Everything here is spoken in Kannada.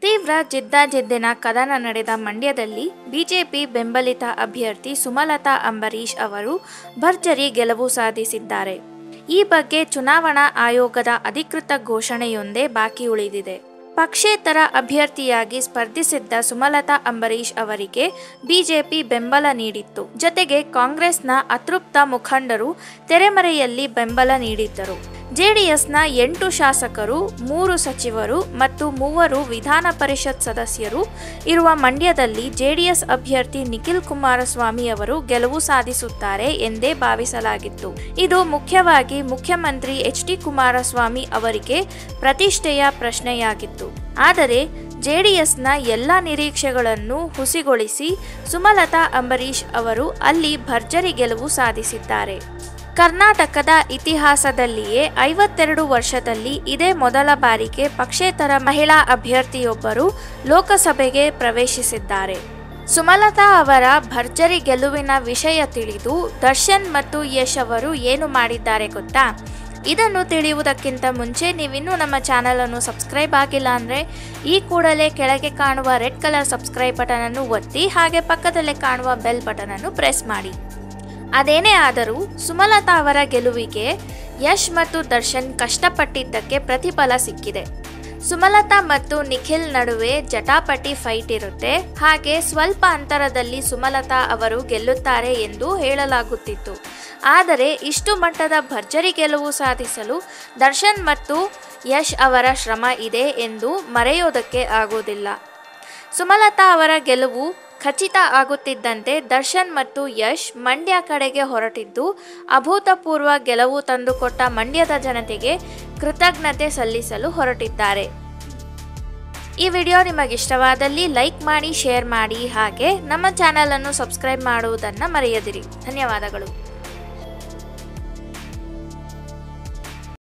ತೀವ್ರ ಜಿದ್ದಾಜಿದ್ದಿನ ಕದನ ನಡೆದ ಮಂಡ್ಯದಲ್ಲಿ ಬಿಜೆಪಿ ಬೆಂಬಲಿತ ಅಭ್ಯರ್ಥಿ ಸುಮಲತಾ ಅಂಬರೀಶ್ ಅವರು ಭರ್ಜರಿ ಗೆಲುವು ಸಾಧಿಸಿದ್ದಾರೆ. ಈ ಬಗ್ಗೆ ಚುನಾವಣಾ ಆಯೋಗದ ಅಧಿಕೃತ ಘೋಷಣೆಯೊಂದೇ ಬಾಕಿ ಉಳಿದಿದೆ. ಪಕ್ಷೇತರ ಅಭ್ಯರ್ಥಿಯಾಗಿ ಸ್ಪರ್ಧಿಸಿದ್ದ ಸುಮಲತಾ ಅಂಬರೀಶ್ ಅವರಿಗೆ ಬಿಜೆಪಿ ಬೆಂಬಲ ನೀಡಿತ್ತು. ಜೊತೆಗೆ ಕಾಂಗ್ರೆಸ್ನ ಅತೃಪ್ತ ಮುಖಂಡರು ತೆರೆಮರೆಯಲ್ಲಿ ಬೆಂಬಲ ನೀಡಿದ್ದರು. ಜೆಡಿಎಸ್ನ ಎಂಟು ಶಾಸಕರು, ಮೂರು ಸಚಿವರು ಮತ್ತು ಮೂವರು ವಿಧಾನ ಪರಿಷತ್ ಸದಸ್ಯರು ಇರುವ ಮಂಡ್ಯದಲ್ಲಿ ಜೆಡಿಎಸ್ ಅಭ್ಯರ್ಥಿ ನಿಖಿಲ್ ಕುಮಾರಸ್ವಾಮಿ ಅವರು ಗೆಲುವು ಸಾಧಿಸುತ್ತಾರೆ ಎಂದೇ ಭಾವಿಸಲಾಗಿತ್ತು. ಇದು ಮುಖ್ಯವಾಗಿ ಮುಖ್ಯಮಂತ್ರಿ ಎಚ್ ಡಿ ಕುಮಾರಸ್ವಾಮಿ ಅವರಿಗೆ ಪ್ರತಿಷ್ಠೆಯ ಪ್ರಶ್ನೆಯಾಗಿತ್ತು. ಆದರೆ ಜೆಡಿಎಸ್ನ ಎಲ್ಲ ನಿರೀಕ್ಷೆಗಳನ್ನು ಹುಸಿಗೊಳಿಸಿ ಸುಮಲತಾ ಅಂಬರೀಶ್ ಅವರು ಅಲ್ಲಿ ಭರ್ಜರಿ ಗೆಲುವು ಸಾಧಿಸಿದ್ದಾರೆ. ಕರ್ನಾಟಕದ ಇತಿಹಾಸದಲ್ಲಿಯೇ ಐವತ್ತೆರಡು ವರ್ಷದಲ್ಲಿ ಇದೇ ಮೊದಲ ಬಾರಿಗೆ ಪಕ್ಷೇತರ ಮಹಿಳಾ ಅಭ್ಯರ್ಥಿಯೊಬ್ಬರು ಲೋಕಸಭೆಗೆ ಪ್ರವೇಶಿಸಿದ್ದಾರೆ. ಸುಮಲತಾ ಅವರ ಭರ್ಜರಿ ಗೆಲುವಿನ ವಿಷಯ ತಿಳಿದು ದರ್ಶನ್ ಮತ್ತು ಯಶ್ ಅವರು ಏನು ಮಾಡಿದ್ದಾರೆ ಗೊತ್ತಾ? ಇದನ್ನು ತಿಳಿಯುವುದಕ್ಕಿಂತ ಮುಂಚೆ ನೀವಿನ್ನೂ ನಮ್ಮ ಚಾನಲನ್ನು ಸಬ್ಸ್ಕ್ರೈಬ್ ಆಗಿಲ್ಲ ಅಂದರೆ ಈ ಕೂಡಲೇ ಕೆಳಗೆ ಕಾಣುವ ರೆಡ್ ಕಲರ್ ಸಬ್ಸ್ಕ್ರೈಬ್ ಬಟನನ್ನು ಒತ್ತಿ ಹಾಗೆ ಪಕ್ಕದಲ್ಲೇ ಕಾಣುವ ಬೆಲ್ ಬಟನನ್ನು ಪ್ರೆಸ್ ಮಾಡಿ. ಅದೇನೇ ಆದರೂ ಸುಮಲತಾ ಅವರ ಗೆಲುವಿಗೆ ಯಶ್ ಮತ್ತು ದರ್ಶನ್ ಕಷ್ಟಪಟ್ಟಿದ್ದಕ್ಕೆ ಪ್ರತಿಫಲ ಸಿಕ್ಕಿದೆ. ಸುಮಲತಾ ಮತ್ತು ನಿಖಿಲ್ ನಡುವೆ ಜಟಾಪಟಿ ಫೈಟ್ ಇರುತ್ತೆ. ಹಾಗೆ ಸ್ವಲ್ಪ ಅಂತರದಲ್ಲಿ ಸುಮಲತಾ ಅವರು ಗೆಲ್ಲುತ್ತಾರೆ ಎಂದು ಹೇಳಲಾಗುತ್ತಿತ್ತು. ಆದರೆ ಇಷ್ಟು ಮಟ್ಟದ ಭರ್ಜರಿ ಗೆಲುವು ಸಾಧಿಸಲು ದರ್ಶನ್ ಮತ್ತು ಯಶ್ ಅವರ ಶ್ರಮ ಇದೆ ಎಂದು ಮರೆಯೋದಕ್ಕೆ ಆಗೋದಿಲ್ಲ ಸುಮಲತಾ ಅವರ ಗೆಲುವು ಖಚಿತ ಆಗುತ್ತಿದ್ದಂತೆ ದರ್ಶನ್ ಮತ್ತು ಯಶ್ ಮಂಡ್ಯ ಕಡೆಗೆ ಹೊರಟಿದ್ದು, ಅಭೂತಪೂರ್ವ ಗೆಲುವು ತಂದುಕೊಟ್ಟ ಮಂಡ್ಯದ ಜನತೆಗೆ ಕೃತಜ್ಞತೆ ಸಲ್ಲಿಸಲು ಹೊರಟಿದ್ದಾರೆ. ಈ ವಿಡಿಯೋ ನಿಮಗಿಷ್ಟವಾದಲ್ಲಿ ಲೈಕ್ ಮಾಡಿ, ಶೇರ್ ಮಾಡಿ, ಹಾಗೆ ನಮ್ಮ ಚಾನಲನ್ನು ಸಬ್ಸ್ಕ್ರೈಬ್ ಮಾಡುವುದನ್ನು ಮರೆಯದಿರಿ. ಧನ್ಯವಾದಗಳು.